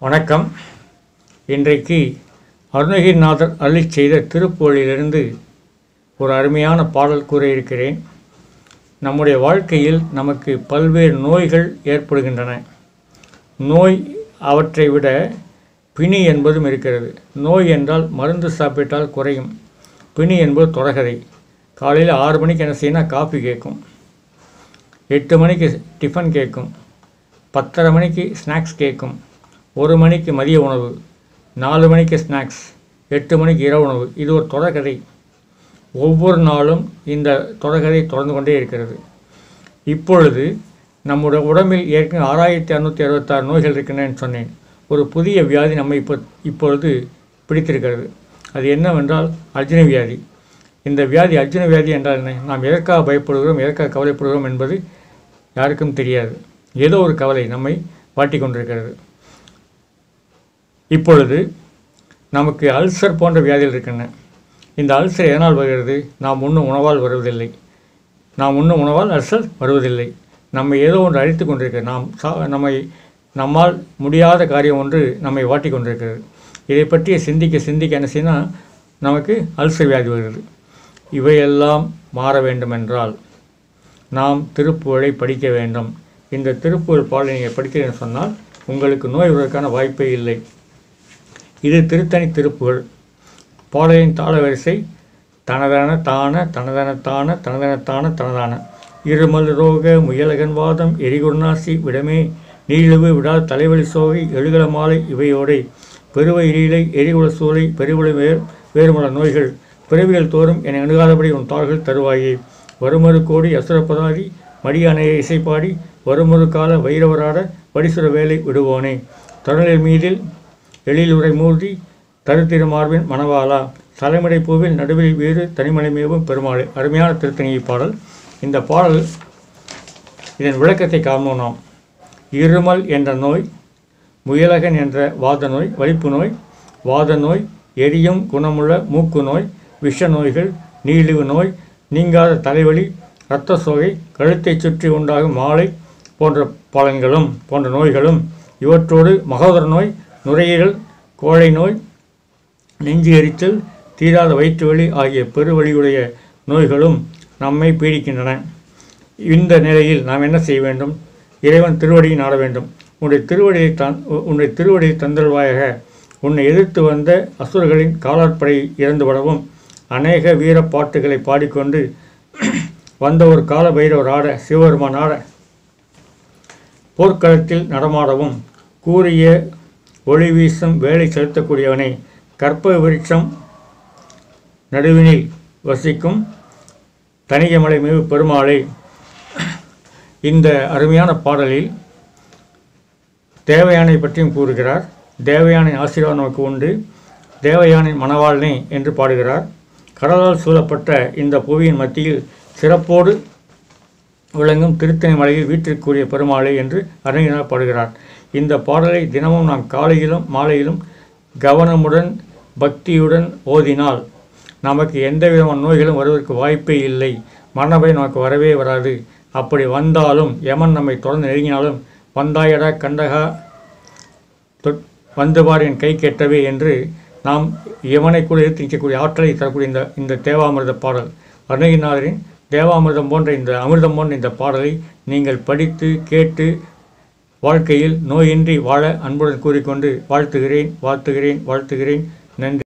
வணக்கம். இன்றைக்கு அருணகிரிநாதர் அள்ளி செய்த திருப்புகழிலிருந்து ஒரு அருமையான பாடல் கூற இருக்கிறேன். நம்முடைய வாழ்க்கையில் நமக்கு பல்வேறு நோய்கள் ஏற்படுகின்றன. நோய் அவற்றை விட பிணி என்பதும் இருக்கிறது. நோய் என்றால் மருந்து சாப்பிட்டால் குறையும். பிணி என்பது தொடகதை காலையில் ஆறு மணிக்கு என்ன செய்யணும் காஃபி கேட்கும். எட்டு மணிக்கு டிஃபன் கேட்கும். பத்தரை மணிக்கு ஸ்நாக்ஸ் கேட்கும். ஒரு மணிக்கு மதிய உணவு நாலு மணிக்கு ஸ்நாக்ஸ் எட்டு மணிக்கு இரவு உணவு. இது ஒரு தொடர்கதை. ஒவ்வொரு நாளும் இந்த தொடர்கதை தொடர்ந்து கொண்டே இருக்கிறது. இப்பொழுது நம்முடைய உடம்பில் ஏற்கனவே ஆறாயிரத்தி அறுநூற்றி அறுபத்தாறு நோய்கள் இருக்கின்றன சொன்னேன். ஒரு புதிய வியாதி நம்மை இப்போ இப்பொழுது பிடித்திருக்கிறது. அது என்னவென்றால் அர்ஜுன வியாதி. இந்த வியாதி அர்ஜுன வியாதி என்றால் என்ன? நாம் எதற்காக பயப்படுகிறோம் எதற்காக கவலைப்படுகிறோம் என்பது யாருக்கும் தெரியாது. ஏதோ ஒரு கவலை நம்மை வாட்டி கொண்டிருக்கிறது. இப்பொழுது நமக்கு அல்சர் போன்ற வியாதிகள் இருக்கின்றன. இந்த அல்சர் எதனால் வருகிறது? நாம் உண்ணும் உணவால் வருவதில்லை. நாம் உண்ணும் உணவால் அல்சர் வருவதில்லை. நம்மை ஏதோ ஒன்று அழித்து கொண்டிருக்கிறது. நாம் சா நம்மை நம்மால் முடியாத காரியம் ஒன்று நம்மை வாட்டி கொண்டிருக்கிறது. இதை பற்றி சிந்திக்க சிந்திக்க என்ன செய்யணும் நமக்கு அல்சர் வியாதி வருகிறது. இவையெல்லாம் மாற வேண்டுமென்றால் நாம் திருப்புகழை படிக்க வேண்டும். இந்த திருப்புகழ் பாடலை நீங்கள் படிக்கிறேன்னு சொன்னால் உங்களுக்கு நோய் வருவதற்கான வாய்ப்பே இல்லை. இது திருத்தணி திருப்புகள் பாடலின் தாள வரிசை தனதன தான தனதன தான தனதனத்தான தனதான. இருமல் ரோக முயலகன் வாதம் எரிகுர்ணாசி விடமே நீழிவு விடாத தலைவலி சோகை எழுகல மாலை இவையோடை. பெருவ இலீலை எரிகுல சூளை பெருவுள வேர் வேறுமல நோய்கள். பிறவிகள் தோறும் என அணுகாதபடி உன் தாள்கள் தருவாயே. வருமறு கோடி அசுரப்பதாதி மடியானையை இசைப்பாடி வருமறு கால வைரவராட வடிசுர வேலை விடுவோனே. தருணில் மீதில் எழிலுரை மூர்த்தி தருத்திரு மார்பின் மணவாளா. தலைமடை பூவில் நடுவில் வீடு தனிமலை மேவும் பெருமாளே. அருமையான திருத்தணியை பாடல். இந்த பாடல் இதன் விளக்கத்தை காண்போம் நாம். இருமல் என்ற நோய் முயலகன் என்ற வாத நோய் வலிப்பு நோய் வாத நோய் எரியும் குணமுள்ள மூக்கு நோய் விஷ நோய்கள் நீழிவு நோய் நீங்காத தலைவலி இரத்த சோகை கழுத்தை சுற்றி உண்டாகும் மாலை போன்ற பலன்களும் போன்ற நோய்களும் இவற்றோடு மகோதர நோய் நுரையீரல் கோழை நோய் நெஞ்சு எரிச்சல் தீராத வயிற்று வலி ஆகிய பெருவழியுடைய நோய்களும் நம்மை பீடிக்கின்றன. இந்த நிலையில் நாம் என்ன செய்ய வேண்டும்? இறைவன் திருவடியை நாட வேண்டும். உன்னுடைய திருவடியை தன் உன்னுடைய திருவடியை தந்தல்வாயாக உன்னை எதிர்த்து வந்த அசுரர்களின் காலாட்படை இறந்துவிடவும் அநேக வீர பாட்டுகளை பாடிக்கொண்டு வந்த ஒரு கால பைரவர் ஆட சிவபெருமான் ஆட போர்க்களத்தில் நடமாடவும் கூறிய ஒளி வீசும் வேலை செலுத்தக்கூடியவனை கற்ப விருட்சம் நடுவினில் வசிக்கும் தனிகமலை மிகு பெருமாளை. இந்த அருமையான பாடலில் தேவயானை பற்றியும் கூறுகிறார். தேவயானை ஆசீர்வாதம் நமக்கு உண்டு. தேவயானை மணவாளனே என்று பாடுகிறார். கடலால் சூழப்பட்ட இந்த புவியின் மத்தியில் சிறப்போடு விளங்கும் திருத்தணி மலையில் வீட்டிற்குரிய பெருமாளை என்று அறிஞர் பாடுகிறார். இந்த பாடலை தினமும் நாம் காலையிலும் மாலையிலும் கவனமுடன் பக்தியுடன் ஓதினால் நமக்கு எந்த விதமான நோய்களும் வருவதற்கு வாய்ப்பே இல்லை. மரணபயம் நமக்கு வரவே வராது. அப்படி வந்தாலும் யமன் நம்மை தொடர்ந்து நெருங்கினாலும் வந்தாயடா கண்டகா தொட் வந்துபார் என் கை கெட்டவே என்று நாம் யமனை கூட எடுத்து நிற்கக்கூடிய ஆற்றலை தரக்கூடிய இந்த இந்த தேவாமிர்த பாடல். அருணகிரிநாதரின் தேவாமிர்தம் போன்ற இந்த அமிர்தம் போன்ற இந்த பாடலை நீங்கள் படித்து கேட்டு வாழ்க்கையில் நோயின்றி வாழ அன்புடன் கூறிக்கொண்டு வாழ்த்துகிறேன் வாழ்த்துகிறேன் வாழ்த்துகிறேன். நன்றி.